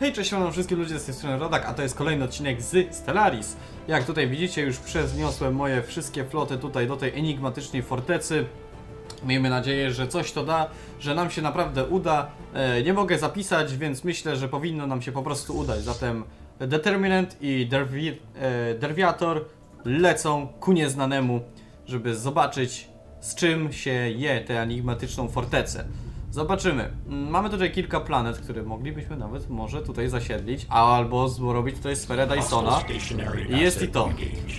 Hej, cześć, mam wszystkim ludzie z tej strony Rodak, a to jest kolejny odcinek z Stellaris. Jak tutaj widzicie, już przezniosłem moje wszystkie floty tutaj do tej enigmatycznej fortecy. Miejmy nadzieję, że coś to da, że nam się naprawdę uda. E, nie mogę zapisać, więc myślę, że powinno nam się po prostu udać. Zatem Determinant i Derwi e, Derwiator lecą ku nieznanemu, żeby zobaczyć z czym się je tę enigmatyczną fortecę. Zobaczymy. Mm, Mamy tutaj kilka planet, które moglibyśmy nawet może tutaj zasiedlić, albo zrobić tutaj sferę Dysona. I jest i to.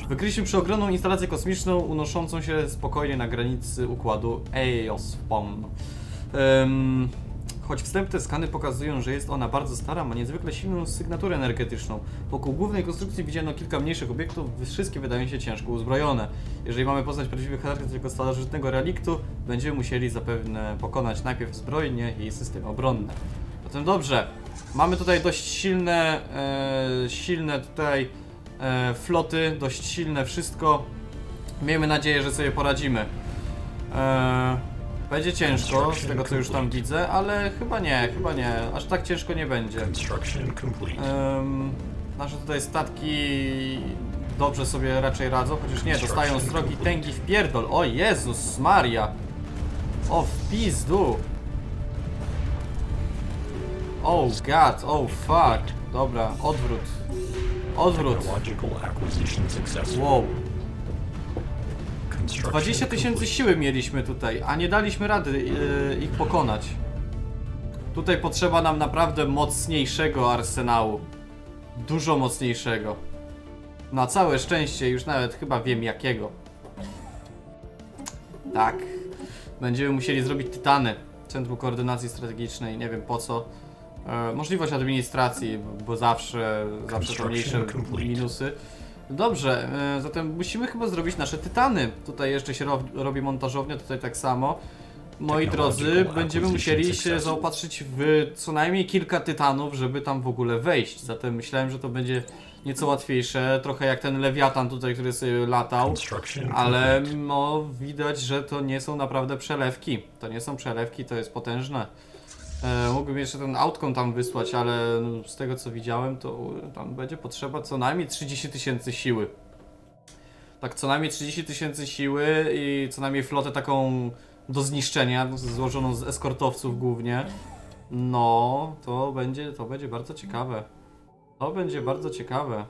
Wykryliśmy przeogromną instalację kosmiczną unoszącą się spokojnie na granicy układu Eospon. Um, choć wstępne skany pokazują, że jest ona bardzo stara, ma niezwykle silną sygnaturę energetyczną. Wokół głównej konstrukcji widziano kilka mniejszych obiektów, wszystkie wydają się ciężko uzbrojone. Jeżeli mamy poznać prawdziwy charakter tego starożytnego reliktu, będziemy musieli zapewne pokonać najpierw zbrojnie i systemy obronne. Zatem dobrze, mamy tutaj dość silne, e, silne tutaj e, floty, dość silne wszystko. Miejmy nadzieję, że sobie poradzimy. E, będzie ciężko, z tego co już tam widzę, ale chyba nie, chyba nie. Aż tak ciężko nie będzie. Em, nasze tutaj statki dobrze sobie raczej radzą, chociaż nie, dostają srogi tęgi w pierdol. O Jezus Maria! O w pizdu! Oh god, oh fuck. Dobra, odwrót. Odwrót. Wow. Construction 20 tysięcy siły mieliśmy tutaj, a nie daliśmy rady e, ich pokonać. Tutaj potrzeba nam naprawdę mocniejszego arsenału. Dużo mocniejszego. Na całe szczęście już nawet chyba wiem jakiego. Tak. Będziemy musieli zrobić tytany. Centrum Koordynacji Strategicznej, nie wiem po co. E, możliwość administracji, bo zawsze, zawsze to mniejsze minusy. Dobrze, e, zatem musimy chyba zrobić nasze tytany. Tutaj jeszcze się ro robi montażownia, tutaj tak samo. Moi drodzy, będziemy musieli się zaopatrzyć w co najmniej kilka tytanów, żeby tam w ogóle wejść. Zatem myślałem, że to będzie nieco łatwiejsze, trochę jak ten lewiatan tutaj, który sobie latał. Ale no widać, że to nie są naprawdę przelewki. To nie są przelewki, to jest potężne. E, mógłbym jeszcze ten outcome tam wysłać, ale no, z tego co widziałem, to tam będzie potrzeba co najmniej 30 tysięcy siły. Tak, co najmniej 30 tysięcy siły i co najmniej flotę taką do zniszczenia, złożoną z eskortowców głównie. No, to będzie, to będzie bardzo ciekawe. To będzie bardzo ciekawe.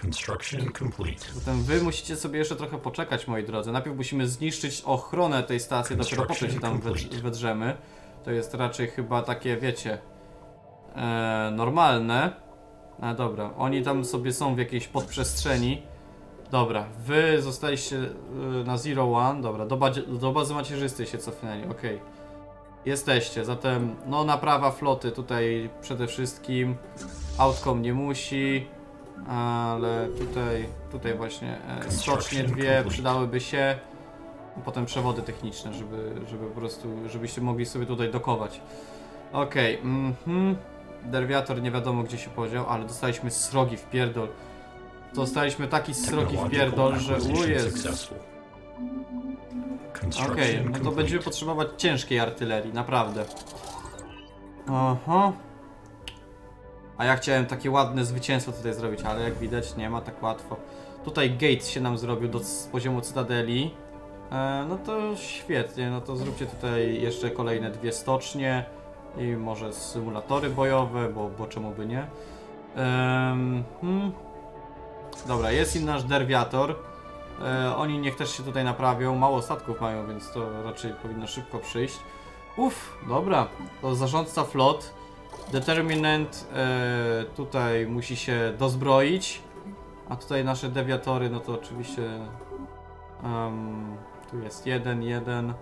Construction complete. Zatem wy musicie sobie jeszcze trochę poczekać, moi drodzy. Najpierw musimy zniszczyć ochronę tej stacji, dopiero potem się tam wedrz- wedrzemy. To jest raczej chyba takie, wiecie, e, normalne. A dobra, oni tam sobie są w jakiejś podprzestrzeni. Dobra, wy zostaliście e, na Zero One. Dobra, do, bazie, do bazy macierzystej się cofnęli, okej. Jesteście, zatem no naprawa floty tutaj przede wszystkim. Outcome nie musi. Ale tutaj, tutaj właśnie e, stocznie dwie przydałyby się. Potem przewody techniczne, żeby, żeby po prostu, żebyście mogli sobie tutaj dokować. Okej, mhm. Derwiator nie wiadomo gdzie się podział, ale dostaliśmy srogi w pierdol. Dostaliśmy taki srogi w pierdol, że ujez. Okej, Construction no to będziemy potrzebować ciężkiej artylerii, naprawdę. Aha. A ja chciałem takie ładne zwycięstwo tutaj zrobić, ale jak widać nie ma tak łatwo. Tutaj Gates się nam zrobił do z poziomu Cytadeli. E, no to świetnie, no to zróbcie tutaj jeszcze kolejne dwie stocznie i może symulatory bojowe, bo, bo czemu by nie. Em, hmm. Dobra, jest i nasz derwiator. E, oni niech też się tutaj naprawią. Mało statków mają, więc to raczej powinno szybko przyjść. Uff, dobra. To zarządca flot. Determinant e, tutaj musi się dozbroić. A tutaj nasze dewiatory, no to oczywiście. em, tu jest jeden, jeden,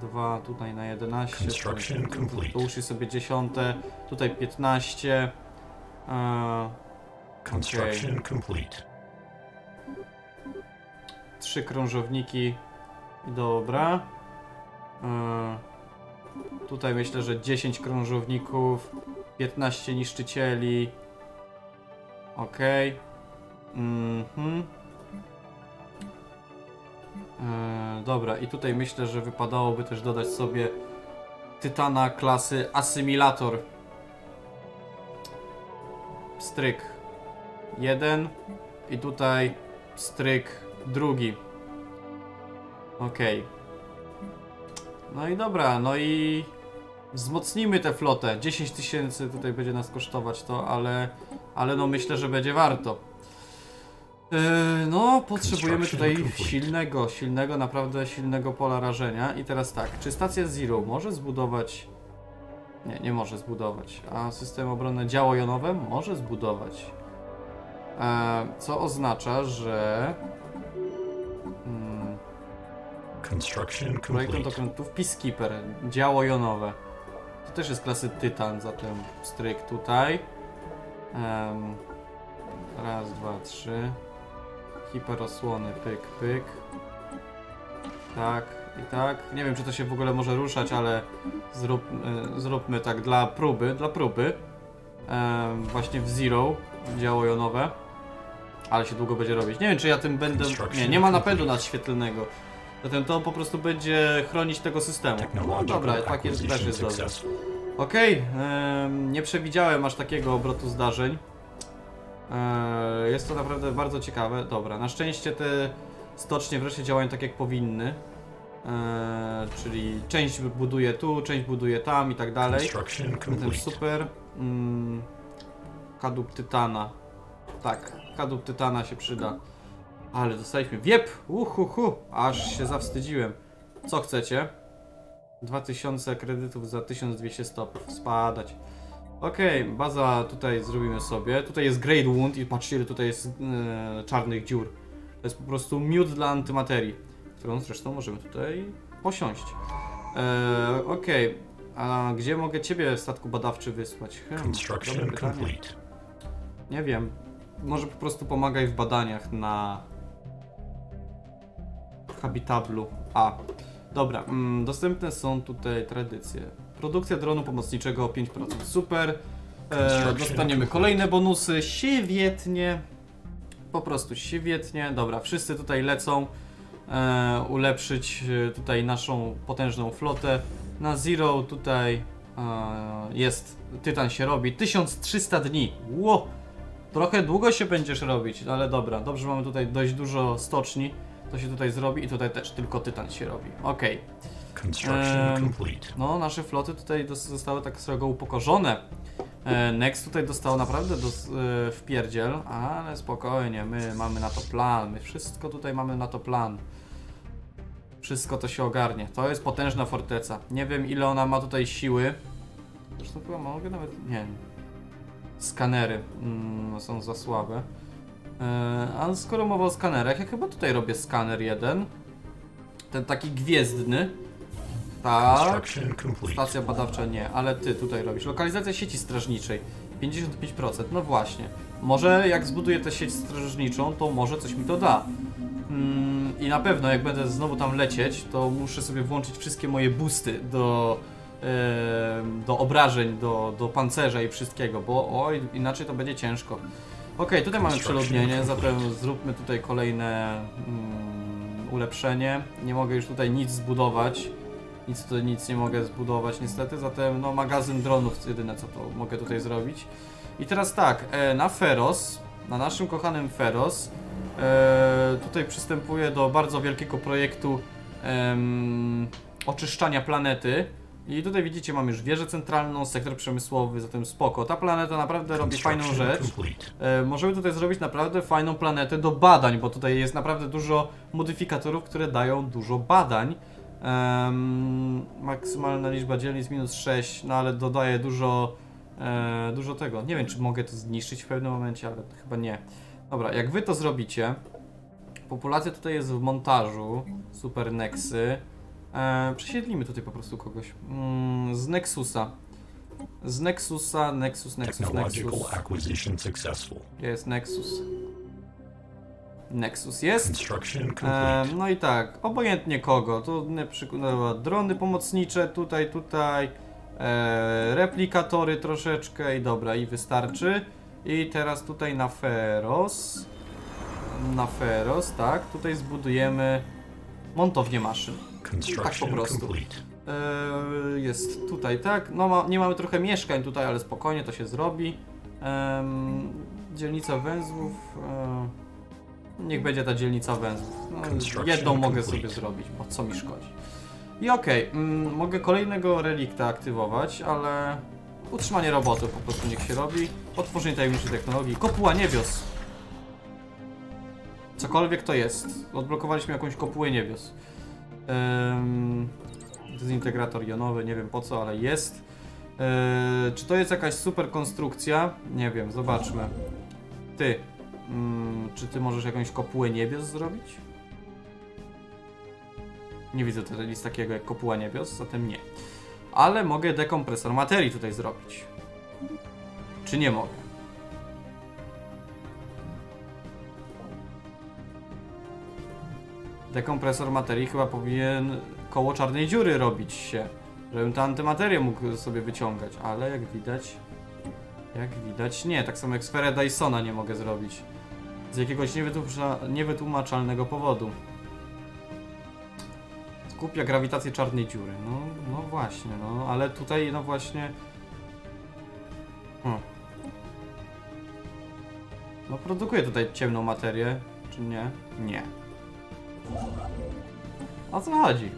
dwa, tutaj na 11. Construction complete. uszy sobie dziesiąte, tutaj 15. E, Construction complete. trzy krążowniki. Dobra. E, tutaj myślę, że 10 krążowników, 15 niszczycieli. Okej. Mhm. E, dobra, i tutaj myślę, że wypadałoby też dodać sobie Tytana klasy Asymilator. Stryk. Jeden. I tutaj stryk drugi. Okej. No i dobra, no i wzmocnimy tę flotę. 10 tysięcy tutaj będzie nas kosztować to, ale, ale no myślę, że będzie warto. Yy, no, potrzebujemy tutaj silnego, silnego, naprawdę silnego pola rażenia. I teraz tak, czy stacja Zero może zbudować... Nie, nie może zbudować. A system obronny działo jonowe może zbudować. E, co oznacza, że... Construction Projektant complete. okrętów Peacekeeper, działo jonowe. To też jest klasy Tytan, zatem stryk tutaj. Em, raz, dwa, trzy. Hiperosłony, pyk, pyk. Tak i tak. Nie wiem, czy to się w ogóle może ruszać, ale zrób, e, zróbmy tak dla próby, dla próby. Właśnie w Zero, działo jonowe. Ale się długo będzie robić. Nie wiem, czy ja tym będę... Nie, nie ma napędu nadświetlnego. Zatem to po prostu będzie chronić tego systemu. No dobra, tak jest, też jest dobrze. successful. Okej, em, nie przewidziałem aż takiego obrotu zdarzeń. E, jest to naprawdę bardzo ciekawe. Dobra, na szczęście te stocznie wreszcie działają tak jak powinny. E, czyli część buduje tu, część buduje tam i tak dalej. Zatem super. Mm, kadłub tytana. Tak, kadłub tytana się przyda. Ale dostaliśmy wiep! Uhuhu! Aż się zawstydziłem. Co chcecie? 2000 kredytów za 1200 stopów. Spadać. Okej, baza tutaj zrobimy sobie. Tutaj jest Great Wound i patrzcie ile tutaj jest e, czarnych dziur. To jest po prostu miód dla antymaterii, którą zresztą możemy tutaj posiąść. E, Okej, a gdzie mogę ciebie statku badawczy wysłać? Hmm. Nie wiem. Może po prostu pomagaj w badaniach na Habitablu A. Dobra, mm, dostępne są tutaj tradycje. Produkcja dronu pomocniczego o 5%. Super. E, dostaniemy kolejne bonusy. Świetnie. Po prostu świetnie. Dobra, wszyscy tutaj lecą. E, ulepszyć e, tutaj naszą potężną flotę. Na Zero tutaj e, jest, Tytan się robi. 1300 dni. Ło! Trochę długo się będziesz robić, ale dobra. Dobrze, mamy tutaj dość dużo stoczni. To się tutaj zrobi i tutaj też tylko Tytan się robi. Okej. Construction Em, complete. No, nasze floty tutaj zostały tak srogo upokorzone. E, Next tutaj dostał naprawdę dos- e, w pierdziel, ale spokojnie, my mamy na to plan, my wszystko tutaj mamy na to plan. Wszystko to się ogarnie. To jest potężna forteca. Nie wiem ile ona ma tutaj siły. Zresztą chyba mogę nawet... nie. Skanery mm, są za słabe. E, a skoro mowa o skanerach, ja chyba tutaj robię skaner jeden. Ten taki gwiezdny. Tak. Stacja badawcza nie, ale ty tutaj robisz. Lokalizacja sieci strażniczej 55%. No właśnie. Może jak zbuduję tę sieć strażniczą, to może coś mi to da. Mm, I na pewno jak będę znowu tam lecieć, to muszę sobie włączyć wszystkie moje boosty do, em, do obrażeń, do, do pancerza i wszystkiego, bo oj, inaczej to będzie ciężko. Okej, tutaj mamy przeludnienie, zatem zróbmy tutaj kolejne mm, ulepszenie. Nie mogę już tutaj nic zbudować. Nic tutaj nic nie mogę zbudować niestety, zatem no magazyn dronów jedyne co to mogę tutaj zrobić. I teraz tak, e, na Feros, na naszym kochanym Feros, e, tutaj przystępuję do bardzo wielkiego projektu oczyszczania planety. I tutaj widzicie, mamy już wieżę centralną, sektor przemysłowy, zatem spoko. Ta planeta naprawdę robi fajną rzecz. E, możemy tutaj zrobić naprawdę fajną planetę do badań, bo tutaj jest naprawdę dużo modyfikatorów, które dają dużo badań. Maksymalna liczba dzielnic minus 6, no ale dodaje dużo, e, dużo tego. Nie wiem, czy mogę to zniszczyć w pewnym momencie, ale chyba nie. Dobra, jak wy to zrobicie, populacja tutaj jest w montażu, super Nexy. E, przesiedlimy tutaj po prostu kogoś. Mm, z Nexusa. Z Nexusa, Nexus, Nexus, Nexus. acquisition successful. Jest Nexus. Nexus jest. E, no i tak, obojętnie kogo. Tu na przykład drony pomocnicze, tutaj, tutaj. E, replikatory troszeczkę i dobra, i wystarczy. I teraz tutaj na Feros. Na Feros, tak. Tutaj zbudujemy montownię maszyn. Tak po prostu. Eee, jest tutaj, tak? No ma, nie mamy trochę mieszkań tutaj, ale spokojnie to się zrobi. Dzielnica węzłów. E, niech będzie ta dzielnica węzłów. No, jedną mogę sobie zrobić, bo co mi szkodzi. I okej, mm, mogę kolejnego relikta aktywować, ale utrzymanie roboty po prostu niech się robi. Otworzenie tajemniczej technologii. Kopuła niebios. Cokolwiek to jest. Odblokowaliśmy jakąś kopułę niebios. Dezintegrator jonowy, nie wiem po co, ale jest. Eee, czy to jest jakaś super konstrukcja? Nie wiem, zobaczmy. Ty, mm, czy ty możesz jakąś kopułę niebios zrobić? Nie widzę tutaj nic takiego jak kopuła niebios, zatem nie. Ale mogę dekompresor materii tutaj zrobić. Czy nie mogę? Dekompresor materii chyba powinien koło czarnej dziury robić się. Żebym tę antymaterię mógł sobie wyciągać, ale jak widać... Jak widać nie, tak samo jak sferę Dysona nie mogę zrobić. Z jakiegoś niewytłumacza, niewytłumaczalnego powodu. Skupia grawitację czarnej dziury. No, no właśnie, no, ale tutaj no właśnie... Hmm. No produkuje tutaj ciemną materię, czy nie? Nie. O co chodzi?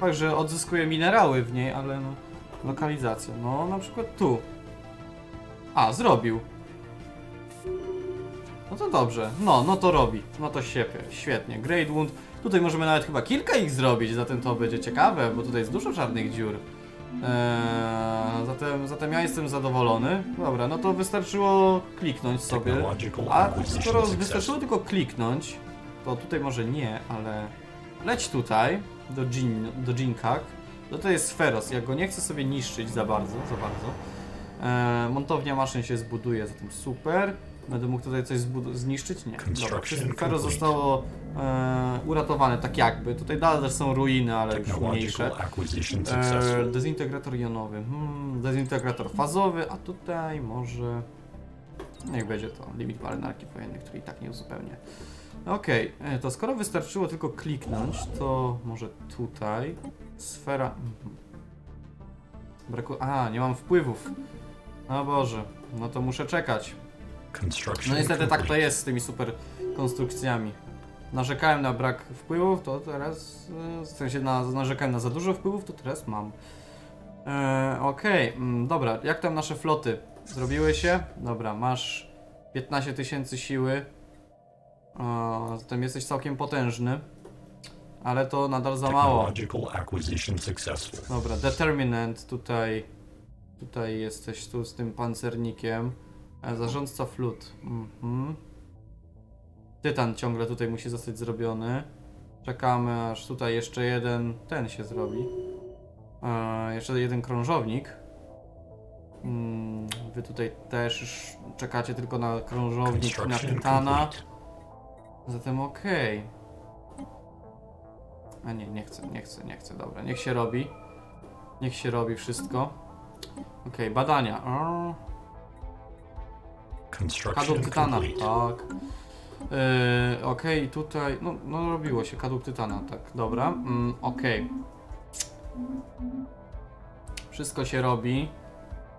Także odzyskuje minerały w niej, ale no... Lokalizacja. No, na przykład tu. A, zrobił. No to dobrze. No, no to robi. No to świetnie. Świetnie. Great Wound. Tutaj możemy nawet chyba kilka ich zrobić, zatem to będzie ciekawe, bo tutaj jest dużo czarnych dziur. Eee, zatem, zatem ja jestem zadowolony. Dobra, no to wystarczyło kliknąć sobie. A skoro wystarczyło tylko kliknąć, to tutaj może nie, ale leć tutaj do, Jin, do Jinkak. No to jest Feros, ja go nie chcę sobie niszczyć za bardzo, za bardzo. E, montownia maszyn się zbuduje, zatem super. Będę mógł tutaj coś zniszczyć? Nie. Dobra, wszystko zostało e, uratowane, tak jakby. Tutaj dalej są ruiny, ale już mniejsze. E, dezintegrator jonowy, hmm, dezintegrator fazowy, a tutaj może... Niech będzie to limit marynarki wojennej, który i tak nie uzupełnię. Okej, e, to skoro wystarczyło tylko kliknąć, to może tutaj sfera... mhm. Braku... A, nie mam wpływów. O Boże, no to muszę czekać. No niestety tak to jest z tymi super konstrukcjami. Narzekałem na brak wpływów, to teraz. e, W sensie na, narzekałem na za dużo wpływów, to teraz mam. E, Okej, mm, dobra, jak tam nasze floty? Zrobiły się? Dobra, masz 15 tysięcy siły. E, zatem jesteś całkiem potężny. Ale to nadal za mało. Dobra, Determinant tutaj. Tutaj jesteś tu z tym pancernikiem. Zarządca flut. Mhm. Tytan ciągle tutaj musi zostać zrobiony. Czekamy aż tutaj jeszcze jeden ten się zrobi. E, jeszcze jeden krążownik. Mm, wy tutaj też już czekacie tylko na krążownik i na tytana. Zatem okej. A nie, nie chcę, nie chcę, nie chcę, dobra, niech się robi. Niech się robi wszystko. Okej, badania. O, kadłub tytana, tak. Yy, okej, tutaj, no, no robiło się, kadłub tytana, tak, dobra. Mm, okej. Wszystko się robi.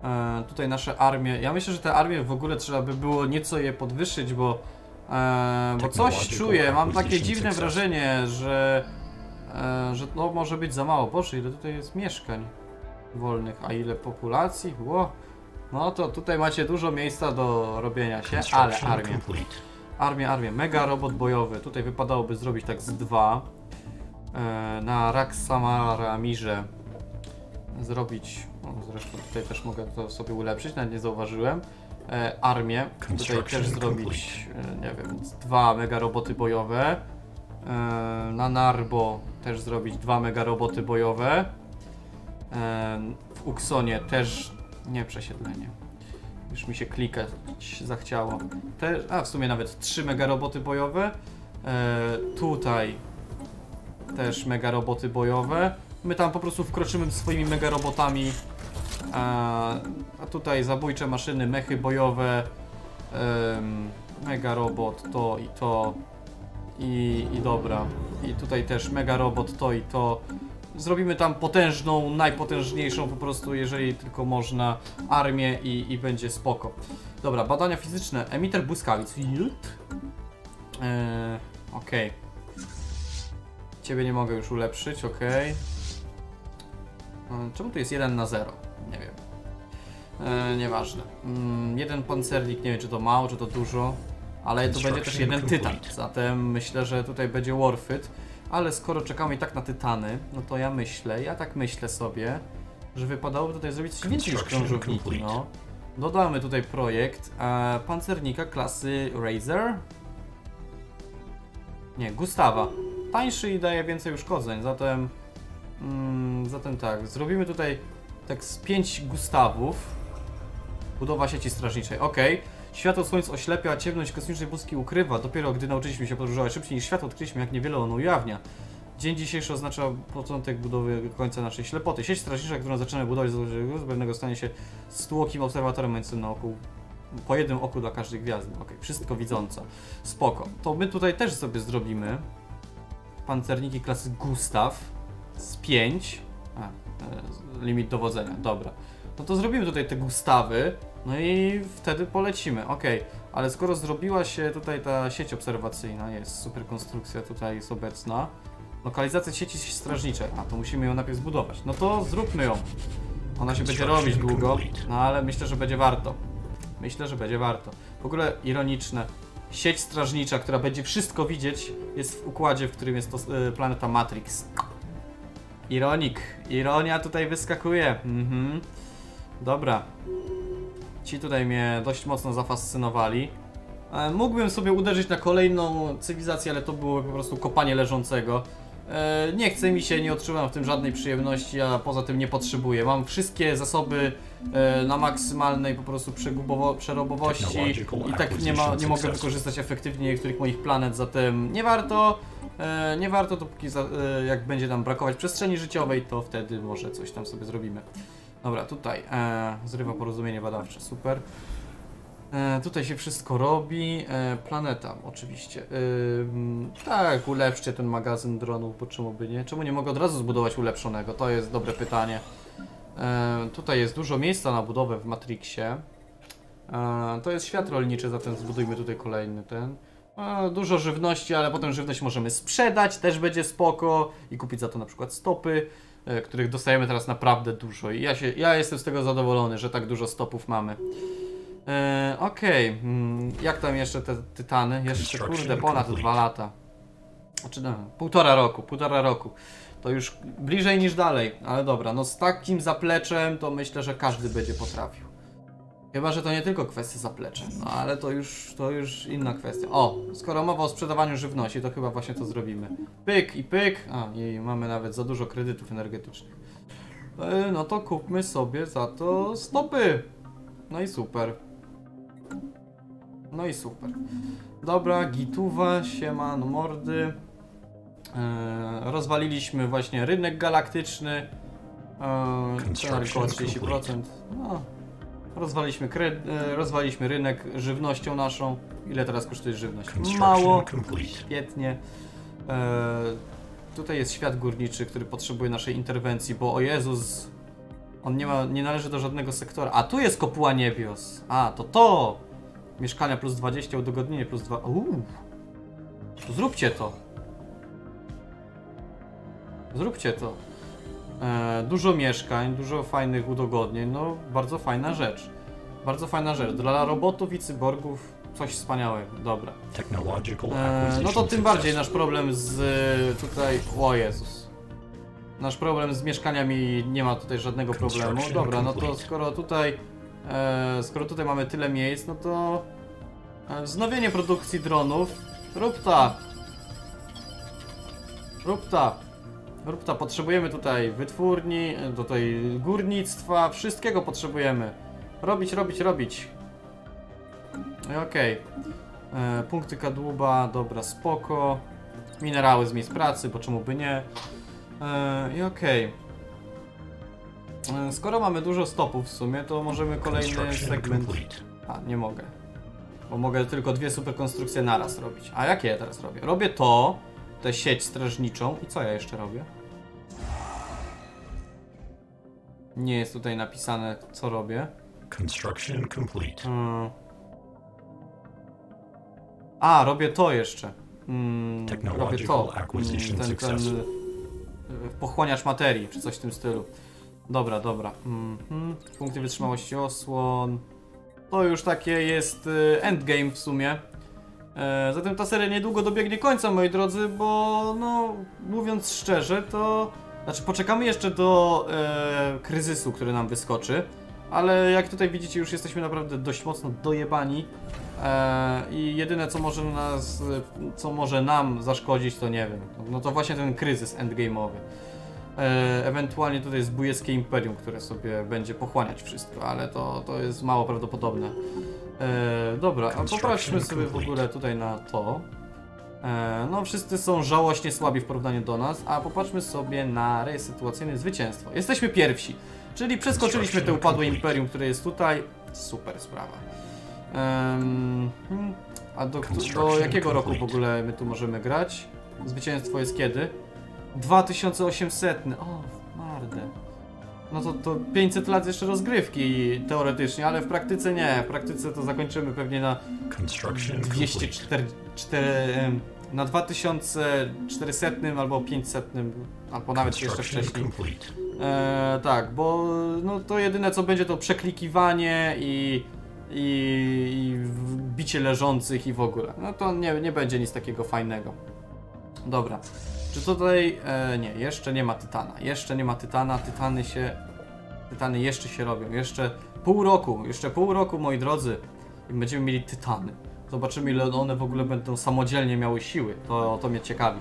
E, tutaj nasze armie. Ja myślę, że te armie w ogóle trzeba by było nieco je podwyższyć, bo, e, bo coś czuję. Mam takie dziwne wrażenie, że, e, że no może być za mało. Boże, ile tutaj jest mieszkań wolnych, a ile populacji? Ło. No to tutaj macie dużo miejsca do robienia się, ale armię. Armię, armię. Mega robot bojowy. Tutaj wypadałoby zrobić tak z dwa. E, na Raksamamirze zrobić. No, zresztą tutaj też mogę to sobie ulepszyć, nawet nie zauważyłem. E, armię. Tutaj też zrobić, e, nie wiem, dwa mega roboty bojowe. E, na Narbo też zrobić dwa mega roboty bojowe. E, w Uksonie też nie przesiedlenie. Już mi się klikać zachciało. Te, a w sumie nawet trzy mega roboty bojowe. E, tutaj też mega roboty bojowe. My tam po prostu wkroczymy swoimi mega robotami. A, a tutaj zabójcze maszyny, mechy bojowe. em, mega robot, to i to. I, I dobra. I tutaj też mega robot to i to. Zrobimy tam potężną, najpotężniejszą po prostu, jeżeli tylko można, armię i, i będzie spoko. Dobra, badania fizyczne. Emiter błyskawic. Yield. Eee, okej. Ciebie nie mogę już ulepszyć, okej. Eee, Czemu tu jest 1 na 0? Nie wiem. Eee, nieważne. Mm, jeden pancernik, nie wiem czy to mało, czy to dużo. Ale to będzie też jeden tytan, zatem myślę, że tutaj będzie warfit. Ale skoro czekamy i tak na tytany, no to ja myślę, ja tak myślę sobie, że wypadałoby tutaj zrobić coś więcej niż krążowniki, no. Dodamy tutaj projekt e, pancernika klasy Razer. Nie, Gustawa. Tańszy i daje więcej uszkodzeń, zatem... Mm, zatem tak, zrobimy tutaj tak z 5 Gustawów. Budowa sieci strażniczej, ok. Światło słońca oślepia, a ciemność kosmicznej błyski ukrywa. Dopiero gdy nauczyliśmy się podróżować szybciej niż światło, odkryliśmy jak niewiele ono ujawnia. Dzień dzisiejszy oznacza początek budowy końca naszej ślepoty. Sieć strażnicza, którą zaczynamy budować z pewnego stanie się stłokim obserwatorem mającym na oku po jednym oku dla każdej gwiazdy. Ok, wszystko widząca. Spoko. To my tutaj też sobie zrobimy pancerniki klasy Gustaw z 5. A, e, limit dowodzenia, dobra. No to zrobimy tutaj te Gustawy, no i wtedy polecimy, ok. Ale skoro zrobiła się tutaj ta sieć obserwacyjna, jest super konstrukcja tutaj jest obecna. Lokalizacja sieci strażniczej, a to musimy ją najpierw zbudować. No to zróbmy ją. Ona się będzie robić długo, no ale myślę, że będzie warto. Myślę, że będzie warto. W ogóle ironiczne. Sieć strażnicza, która będzie wszystko widzieć, jest w układzie, w którym jest to y, planeta Matrix. Ironik. Ironia tutaj wyskakuje. Mhm. Dobra. Ci tutaj mnie dość mocno zafascynowali. E, mógłbym sobie uderzyć na kolejną cywilizację, ale to było po prostu kopanie leżącego. E, nie chce mi się, nie odczuwam w tym żadnej przyjemności, a poza tym nie potrzebuję. Mam wszystkie zasoby e, na maksymalnej po prostu przerobowości i tak nie, ma, nie mogę wykorzystać efektywnie niektórych moich planet, zatem nie warto. Nie warto, dopóki jak będzie nam brakować przestrzeni życiowej, to wtedy może coś tam sobie zrobimy. Dobra, tutaj e, zrywa porozumienie badawcze, super. E, tutaj się wszystko robi. E, planeta, oczywiście. E, tak, ulepszcie ten magazyn dronów, bo czemu by nie? Czemu nie mogę od razu zbudować ulepszonego? To jest dobre pytanie. E, tutaj jest dużo miejsca na budowę w Matrixie. E, to jest świat rolniczy, zatem zbudujmy tutaj kolejny ten. E, dużo żywności, ale potem żywność możemy sprzedać, też będzie spoko i kupić za to na przykład stopy, których dostajemy teraz naprawdę dużo i ja, się, ja jestem z tego zadowolony, że tak dużo stopów mamy. E, Okej, mm, jak tam jeszcze te tytany? Jeszcze kurde ponad dwa lata. Znaczy no, półtora roku, półtora roku. To już bliżej niż dalej, ale dobra, no z takim zapleczem to myślę, że każdy będzie potrafił. Chyba, że to nie tylko kwestia zaplecza, no ale to już, to już inna kwestia. O, skoro mowa o sprzedawaniu żywności, to chyba właśnie to zrobimy. Pyk i pyk, a i mamy nawet za dużo kredytów energetycznych. E, no to kupmy sobie za to stopy. No i super. No i super. Dobra, gituwa, siema, no mordy. E, rozwaliliśmy właśnie rynek galaktyczny. E, około 30%. No, rozwaliliśmy, kre, e, rynek żywnością naszą. Ile teraz kosztuje żywność? Mało. Świetnie. E, tutaj jest świat górniczy, który potrzebuje naszej interwencji, bo o Jezus, on nie ma, nie należy do żadnego sektora. A tu jest kopuła niebios. A, to to! Mieszkania plus 20, udogodnienie plus 2. Uuu. To zróbcie to. Zróbcie to. E, dużo mieszkań, dużo fajnych udogodnień, no bardzo fajna rzecz. Bardzo fajna rzecz. Dla robotów i cyborgów coś wspaniałego. Dobra. E, no to tym bardziej nasz problem z e, tutaj. O Jezus. Nasz problem z mieszkaniami nie ma tutaj żadnego problemu. Dobra, no to skoro tutaj. E, skoro tutaj mamy tyle miejsc, no to. E, wznowienie produkcji dronów. Rób ta. Rób ta. Rób ta. Potrzebujemy tutaj wytwórni, e, tutaj górnictwa, wszystkiego potrzebujemy. Robić, robić, robić. Okej. E, punkty kadłuba, dobra, spoko. Minerały z miejsc pracy, bo czemu by nie. E, I okej. E, Skoro mamy dużo stopów w sumie, to możemy kolejny segment. A, nie mogę. Bo mogę tylko dwie superkonstrukcje naraz robić. A jakie ja teraz robię? Robię to, tę sieć strażniczą i co ja jeszcze robię? Nie jest tutaj napisane, co robię. Construction complete. Hmm. A, robię to jeszcze. Mm, robię to. acquisition ten, ten successful. y, pochłaniacz materii, czy coś w tym stylu. Dobra, dobra. Mhm. Punkty wytrzymałości osłon. To już takie jest y, endgame w sumie. E, zatem ta seria niedługo dobiegnie końca, moi drodzy, bo no, mówiąc szczerze, to... Znaczy, poczekamy jeszcze do e, kryzysu, który nam wyskoczy, ale jak tutaj widzicie, już jesteśmy naprawdę dość mocno dojebani e, i jedyne, co może nas, co może nam zaszkodzić, to nie wiem, no to właśnie ten kryzys endgame'owy. E, ewentualnie tutaj jest bujeckie imperium, które sobie będzie pochłaniać wszystko, ale to, to jest mało prawdopodobne. E, dobra, a popatrzmy sobie w ogóle tutaj na to. E, no, wszyscy są żałośnie słabi w porównaniu do nas, a popatrzmy sobie na rej sytuacyjny zwycięstwo. Jesteśmy pierwsi, czyli przeskoczyliśmy te upadłe imperium, które jest tutaj. Super sprawa. A do, do jakiego roku w ogóle my tu możemy grać? Zwycięstwo jest kiedy? 2800. O, mardę. No to, to 500 lat jeszcze rozgrywki teoretycznie, ale w praktyce nie. W praktyce to zakończymy pewnie na Construction complete. 204, em, na 2400 albo 500, albo nawet jeszcze wcześniej. E, tak, bo no to jedyne co będzie to przeklikiwanie i, i, i bicie leżących i w ogóle. No to nie, nie będzie nic takiego fajnego. Dobra. Czy tutaj... E, nie, jeszcze nie ma Tytana. Jeszcze nie ma Tytana. Tytany się... Tytany jeszcze się robią. Jeszcze pół roku. Jeszcze pół roku, moi drodzy. I będziemy mieli Tytany. Zobaczymy ile one w ogóle będą samodzielnie miały siły. To, to mnie ciekawi.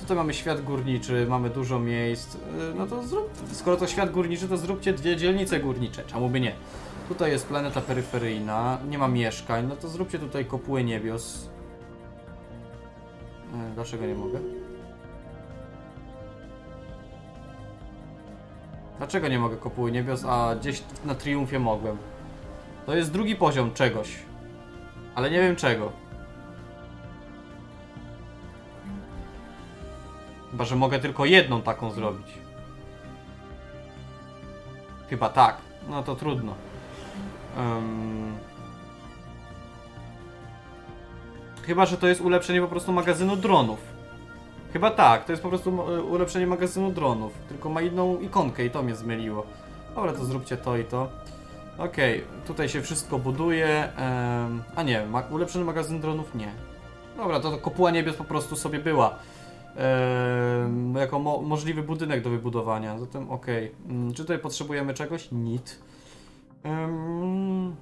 Tutaj mamy świat górniczy, mamy dużo miejsc. Yy, No to zrób, skoro to świat górniczy, to zróbcie dwie dzielnice górnicze. Czemu by nie? Tutaj jest planeta peryferyjna, nie ma mieszkań, no to zróbcie tutaj kopułę niebios. Yy, Dlaczego nie mogę? Dlaczego nie mogę kopuły niebios, a gdzieś na triumfie mogłem? To jest drugi poziom czegoś. Ale nie wiem czego. Chyba, że mogę tylko jedną taką zrobić. Chyba tak. No to trudno. Em. Chyba, że to jest ulepszenie po prostu magazynu dronów. Chyba tak, to jest po prostu e, ulepszenie magazynu dronów. Tylko ma inną ikonkę i to mnie zmyliło. Dobra, to zróbcie to i to. Okej, tutaj się wszystko buduje. a nie, ma ulepszony magazyn dronów nie. Dobra, to, to kopuła niebios po prostu sobie była. Em, jako mo możliwy budynek do wybudowania. Zatem okej. Mm, Czy tutaj potrzebujemy czegoś? Em,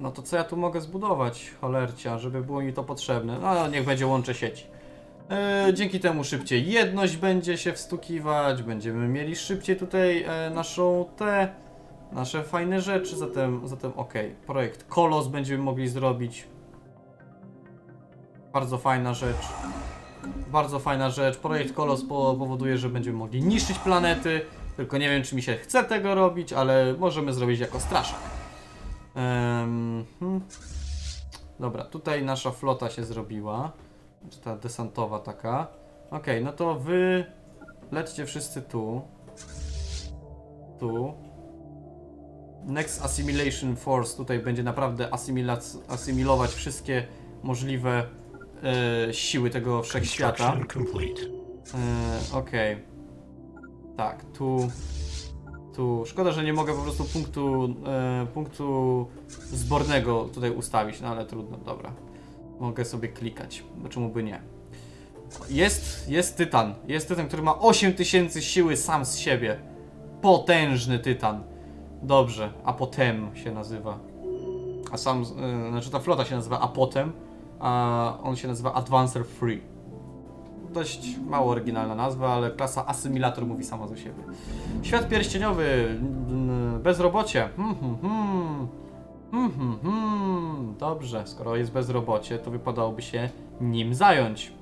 no to co ja tu mogę zbudować, cholercia, żeby było mi to potrzebne? No, niech będzie łącze sieci. E, dzięki temu szybciej jedność będzie się wstukiwać, będziemy mieli szybciej tutaj e, naszą te, nasze fajne rzeczy, zatem, zatem okej. Projekt Kolos będziemy mogli zrobić. Bardzo fajna rzecz. Bardzo fajna rzecz. Projekt Kolos po powoduje, że będziemy mogli niszczyć planety. Tylko nie wiem, czy mi się chce tego robić, ale możemy zrobić jako straszak. Em, hmm. Dobra, tutaj nasza flota się zrobiła. Czy ta desantowa taka. Okej, no to wy lećcie wszyscy tu. Tu. Next Assimilation Force tutaj będzie naprawdę asymilować wszystkie możliwe e, siły tego wszechświata. E, Okej. Tak, tu. Tu. Szkoda, że nie mogę po prostu punktu, e, punktu zbornego tutaj ustawić, no ale trudno, dobra. Mogę sobie klikać, bo czemu by nie. Jest, jest tytan. Jest tytan, który ma 8000 siły sam z siebie. Potężny tytan. Dobrze, a potem się nazywa. A sam, e, znaczy ta flota się nazywa Apotem, a on się nazywa Advancer Free dość mało oryginalna nazwa, ale klasa asymilator mówi sama za siebie. Świat pierścieniowy, mm, bezrobocie. Hmm, hmm, hmm. Hmm, hmm, hmm. Dobrze, skoro jest bezrobocie, to wypadałoby się nim zająć.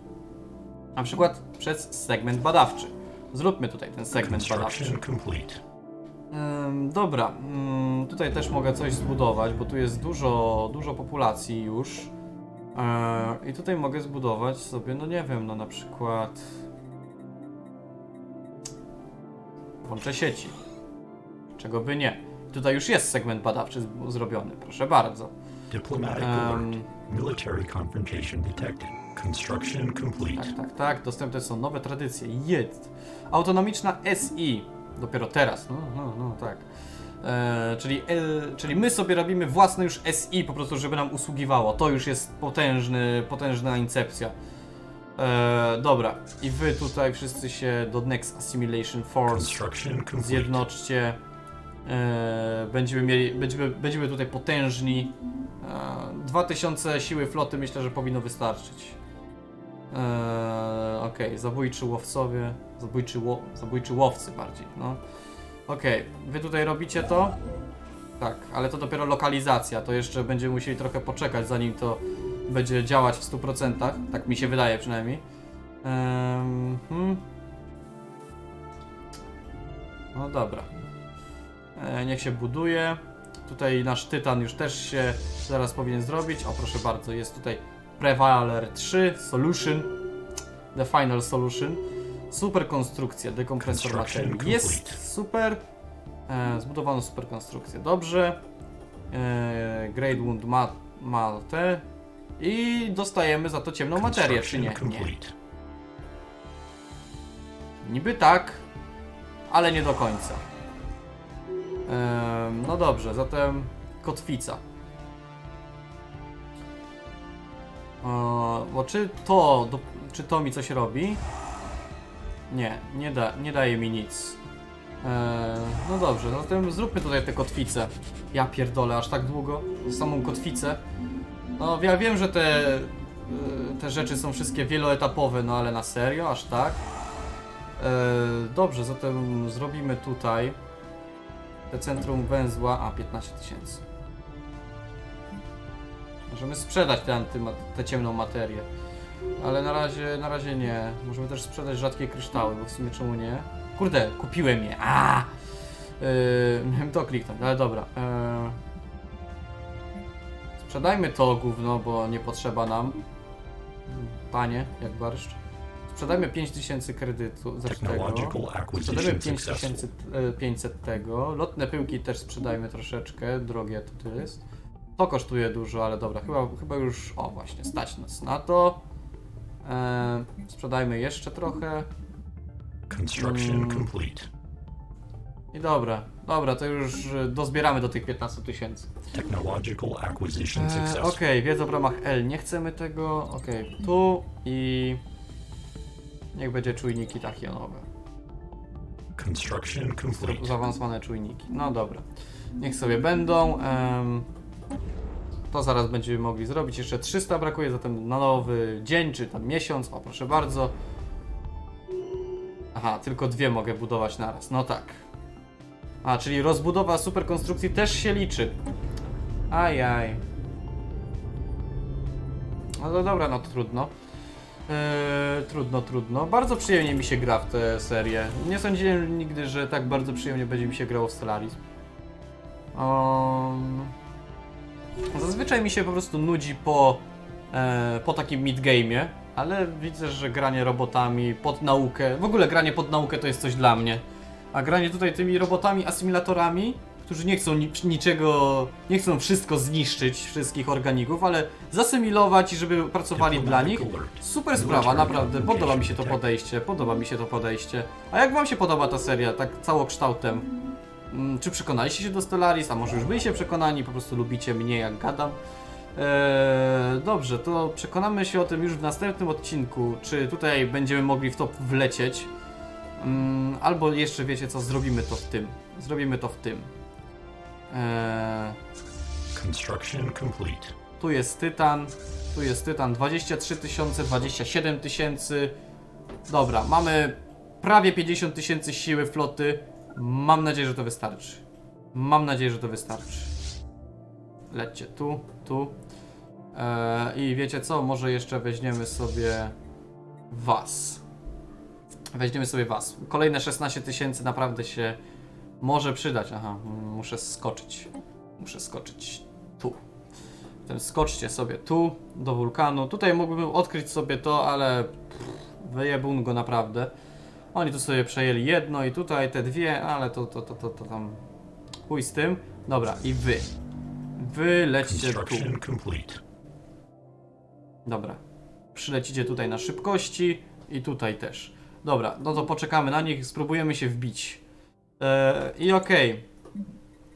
Na przykład przez segment badawczy. Zróbmy tutaj ten segment badawczy. Ym, dobra, ym, tutaj tutaj też mogę coś zbudować, bo tu jest dużo, dużo populacji już. E, I tutaj mogę zbudować sobie, no nie wiem, no na przykład... Łącze sieci. Czego by nie. Tutaj już jest segment badawczy zrobiony, proszę bardzo. Diplomatic Um. Military confrontation detected. Construction complete. Tak, tak, tak. Dostępne są nowe tradycje. Jest. Autonomiczna SI. Dopiero teraz. No, no, no, tak. E, czyli, e, czyli my sobie robimy własne już SI po prostu, żeby nam usługiwało. To już jest potężny, potężna incepcja. E, dobra. I wy tutaj wszyscy się do Next Assimilation Force zjednoczcie. E, będziemy mieli, będziemy, będziemy tutaj potężni. E, 2000 siły floty myślę, że powinno wystarczyć. E, Okej, zabójczy łowcowie, zabójczy, ło, zabójczy łowcy bardziej, no. Okej, wy tutaj robicie to? Tak, ale to dopiero lokalizacja, to jeszcze będziemy musieli trochę poczekać, zanim to będzie działać w 100%, tak mi się wydaje przynajmniej. Em, hmm. No dobra. E, niech się buduje. Tutaj nasz tytan już też się zaraz powinien zrobić. O, proszę bardzo, jest tutaj Prevaler 3 Solution. The Final Solution. Super konstrukcja, dekompresor materii. Jest super. E, zbudowano super konstrukcję. Dobrze. E, Great Wound ma, ma te. I dostajemy za to ciemną materię, czy nie? Nie. Niby tak, ale nie do końca. No dobrze, zatem kotwica. Bo czy to, czy to mi coś robi? Nie, nie, da, nie daje mi nic. E, no dobrze, zatem zróbmy tutaj te kotwice. Ja pierdolę, aż tak długo? Samą kotwicę? No ja wiem, że te, e, te rzeczy są wszystkie wieloetapowe, no ale na serio, aż tak? E, dobrze, zatem zrobimy tutaj te centrum węzła. A, 15 tysięcy. Możemy sprzedać tę ciemną materię. Ale na razie, na razie nie. Możemy też sprzedać rzadkie kryształy, bo w sumie czemu nie? Kurde, kupiłem je. A! Yy, miałem to kliknąć, ale dobra. Yy, sprzedajmy to gówno, bo nie potrzeba nam. Panie, jak barszcz. Sprzedajmy 5000 kredytu za tego. Sprzedajmy acquisition successful. 5500 tego. Lotne pyłki też sprzedajmy troszeczkę. Drogie to, jest. To kosztuje dużo, ale dobra, chyba, chyba już. O, właśnie, stać nas na to. Eee, sprzedajmy jeszcze trochę. Construction Mm. complete. I dobra, dobra, to już y, dozbieramy do tych 15 tysięcy. Technological acquisition Eee, successful. Okej, wiedza w ramach L. Nie chcemy tego. Okej, tu i. Niech będzie czujniki tachionowe. Construction complete. Zaawansowane czujniki. No dobra. Niech sobie będą. to zaraz będziemy mogli zrobić. Jeszcze 300 brakuje, zatem na nowy dzień, czy tam miesiąc. O, proszę bardzo. Aha, tylko dwie mogę budować naraz. No tak. A, czyli rozbudowa superkonstrukcji też się liczy. Ajaj. No to dobra, no to trudno. Eee, trudno, trudno. Bardzo przyjemnie mi się gra w tę serię. Nie sądziłem nigdy, że tak bardzo przyjemnie będzie mi się grało w Stellaris. Um, zazwyczaj mi się po prostu nudzi po, e, po takim midgame'ie, ale widzę, że granie robotami pod naukę, w ogóle granie pod naukę to jest coś dla mnie. A granie tutaj tymi robotami, asymilatorami, którzy nie chcą ni niczego, nie chcą wszystko zniszczyć, wszystkich organików, ale zasymilować i żeby pracowali dla nich. Super sprawa, naprawdę. Podoba mi się to podejście. Podoba mi się to podejście. A jak wam się podoba ta seria, tak całokształtem? Mm, Czy przekonaliście się do Stellaris? A może już byliście przekonani, po prostu lubicie mnie jak gadam? Eee, dobrze, to przekonamy się o tym już w następnym odcinku, czy tutaj będziemy mogli w to wlecieć. Mm, albo jeszcze wiecie co, zrobimy to w tym. Zrobimy to w tym. Eee, Construction complete. tu jest tytan, tu jest tytan 23 tysiące, 27 tysięcy. Dobra, mamy prawie 50 tysięcy siły floty. Mam nadzieję, że to wystarczy. Mam nadzieję, że to wystarczy. Lećcie tu, tu. Eee, I wiecie co? Może jeszcze weźmiemy sobie was. Weźmiemy sobie was. Kolejne 16 tysięcy naprawdę się może przydać. Aha, muszę skoczyć. Muszę skoczyć tu. Zatem skoczcie sobie tu, do wulkanu. Tutaj mógłbym odkryć sobie to, ale wyjebun go naprawdę. Oni tu sobie przejęli jedno i tutaj te dwie, ale to, to, to, to, to tam chuj z tym. Dobra, i wy. Wy lecicie tu. Dobra. Przylecicie tutaj na szybkości i tutaj też. Dobra, no to poczekamy na nich, spróbujemy się wbić. Eee, I okej.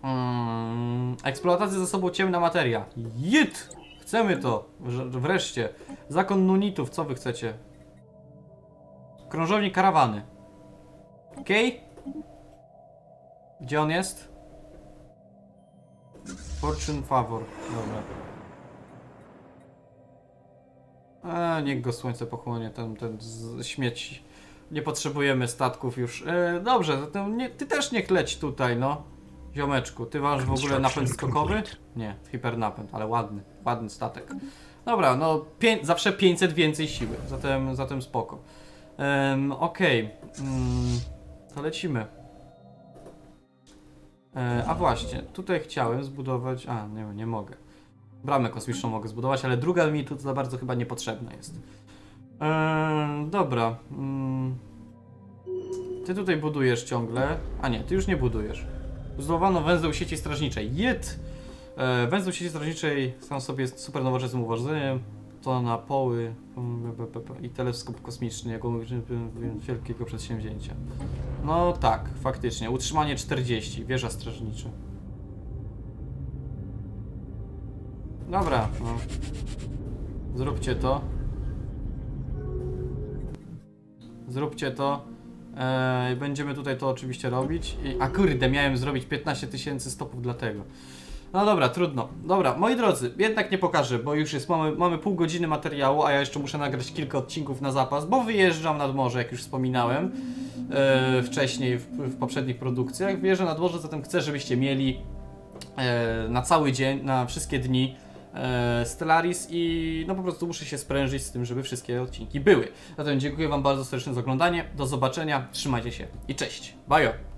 Mm, eksploatacja zasobu ciemna materia. Jit! Chcemy to! Wreszcie. Zakon Nunitów, co wy chcecie? Krążownik karawany. Okej? Gdzie on jest? Fortune Favor. Dobra. A, niech go słońce pochłonie, ten, ten śmieci. Nie potrzebujemy statków już. E, dobrze, zatem nie, ty też niech leć tutaj, no. Ziomeczku, ty masz w ogóle napęd skokowy? Nie, hipernapęd, ale ładny, ładny statek. Dobra, no pię zawsze 500 więcej siły, zatem, zatem spoko. Um, Okej, mm, to lecimy. E, a właśnie, tutaj chciałem zbudować... A, nie, nie mogę. Bramę kosmiczną mogę zbudować, ale druga mi tu za bardzo chyba niepotrzebna jest. Eee, dobra. Mm. Ty tutaj budujesz ciągle. A nie, ty już nie budujesz. Zbudowano węzeł sieci strażniczej. Jed! E, węzeł sieci strażniczej sam sobie jest super nowoczesnym uważeniem. To na poły mm, i teleskop kosmiczny jako wielkiego przedsięwzięcia. No tak, faktycznie. Utrzymanie 40, wieża strażnicza. Dobra, no. Zróbcie to. Zróbcie to. Eee, będziemy tutaj to oczywiście robić. I, a kurde, miałem zrobić 15 tysięcy stopów dlatego. No dobra, trudno. Dobra, moi drodzy, jednak nie pokażę, bo już jest, mamy, mamy pół godziny materiału, a ja jeszcze muszę nagrać kilka odcinków na zapas, bo wyjeżdżam nad morze, jak już wspominałem e, wcześniej w, w poprzednich produkcjach. Wyjeżdżam nad morze, zatem chcę, żebyście mieli e, na cały dzień, na wszystkie dni Stellaris i no po prostu muszę się sprężyć z tym, żeby wszystkie odcinki były. Zatem dziękuję Wam bardzo serdecznie za oglądanie, do zobaczenia, trzymajcie się i cześć, bajo!